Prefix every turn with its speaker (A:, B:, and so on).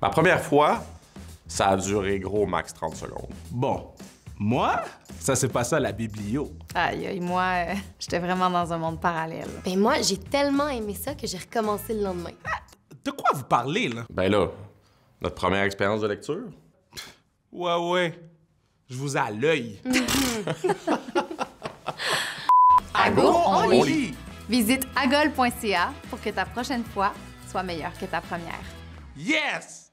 A: Ma première fois, ça a duré gros max 30 secondes.
B: Bon, moi, ça s'est passé à la biblio.
C: Aïe, aïe, moi, euh, j'étais vraiment dans un monde parallèle.
D: Ben moi, j'ai tellement aimé ça que j'ai recommencé le lendemain.
B: Ah, de quoi vous parlez, là?
A: Ben là, notre première expérience de lecture?
B: Ouais, ouais. Je vous ai à l'œil.
A: Mhm.
C: Ago,
A: lit.
C: Visite agol.ca pour que ta prochaine fois soit meilleure que ta première.
B: Yes!